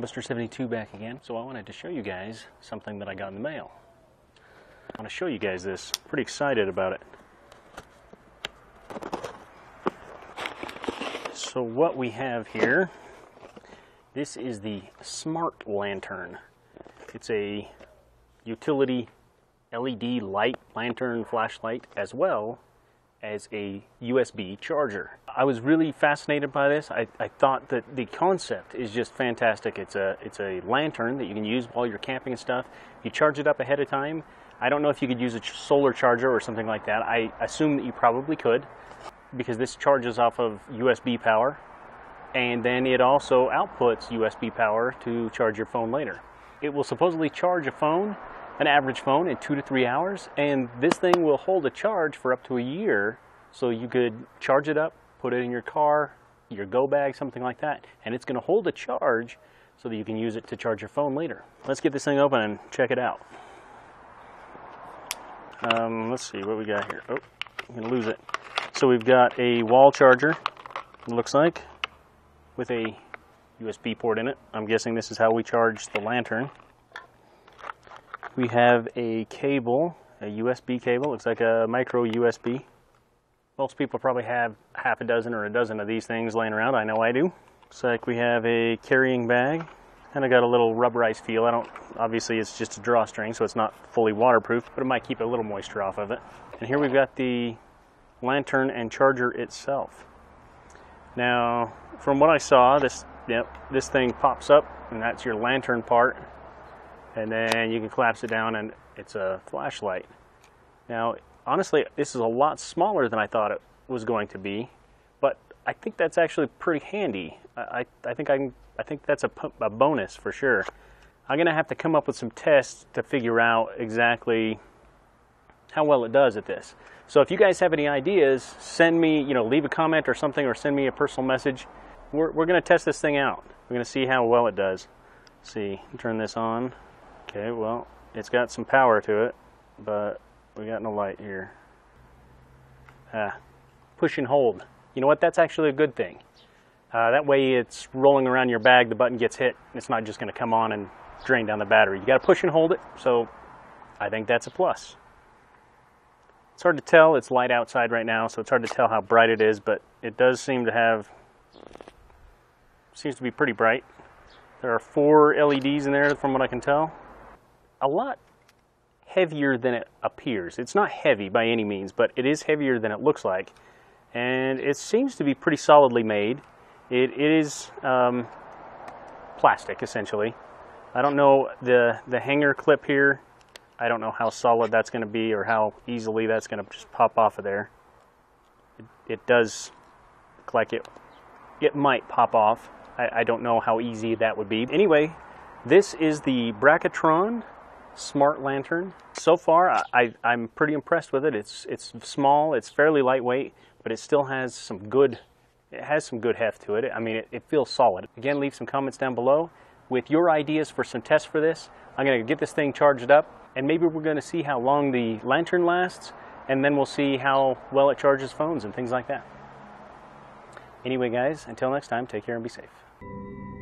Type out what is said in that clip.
Mr. 72 back again. So I wanted to show you guys something that I got in the mail. I want to show you guys this. Pretty excited about it. So what we have here, this is the Smart Lantern. It's a utility LED light, lantern, flashlight, as well as a USB charger. I was really fascinated by this. I, I, thought that the concept is just fantastic. It's a, it's a lantern that you can use while you're camping and stuff. You charge it up ahead of time. I don't know if you could use a solar charger or something like that. I assume that you probably could because this charges off of USB power and then it also outputs USB power to charge your phone later. It will supposedly charge a phone an average phone in two to three hours and this thing will hold a charge for up to a year. So you could charge it up put it in your car your go bag something like that and it's going to hold a charge so that you can use it to charge your phone later. Let's get this thing open and check it out. Um, let's see what we got here. Oh I'm gonna lose it. So we've got a wall charger it looks like with a USB port in it. I'm guessing this is how we charge the lantern we have a cable, a USB cable. Looks like a micro USB. Most people probably have half a dozen or a dozen of these things laying around. I know I do. Looks like we have a carrying bag. Kind of got a little rubberized feel. I don't, obviously it's just a drawstring, so it's not fully waterproof, but it might keep a little moisture off of it. And here we've got the lantern and charger itself. Now, from what I saw, this, yep, this thing pops up, and that's your lantern part and then you can collapse it down and it's a flashlight. Now, honestly, this is a lot smaller than I thought it was going to be, but I think that's actually pretty handy. I, I think I, can, I think that's a, a bonus for sure. I'm going to have to come up with some tests to figure out exactly how well it does at this. So if you guys have any ideas, send me, you know, leave a comment or something or send me a personal message. We're, we're going to test this thing out. We're going to see how well it does. Let's see, turn this on. Okay, well, it's got some power to it, but we got no light here. Ah, push and hold. You know what? That's actually a good thing. Uh, that way it's rolling around your bag, the button gets hit, it's not just going to come on and drain down the battery. You got to push and hold it, so I think that's a plus. It's hard to tell. It's light outside right now, so it's hard to tell how bright it is, but it does seem to have, seems to be pretty bright. There are four LEDs in there from what I can tell a lot heavier than it appears. It's not heavy by any means, but it is heavier than it looks like. And it seems to be pretty solidly made. It, it is um, plastic, essentially. I don't know the, the hanger clip here. I don't know how solid that's going to be or how easily that's going to just pop off of there. It, it does look like it, it might pop off. I, I don't know how easy that would be. Anyway, this is the Bracketron smart lantern. So far, I, am pretty impressed with it. It's it's small, it's fairly lightweight, but it still has some good it has some good heft to it. I mean, it, it feels solid. Again, leave some comments down below with your ideas for some tests for this. I'm going to get this thing charged up, and maybe we're going to see how long the lantern lasts, and then we'll see how well it charges phones and things like that. Anyway, guys, until next time, take care and be safe.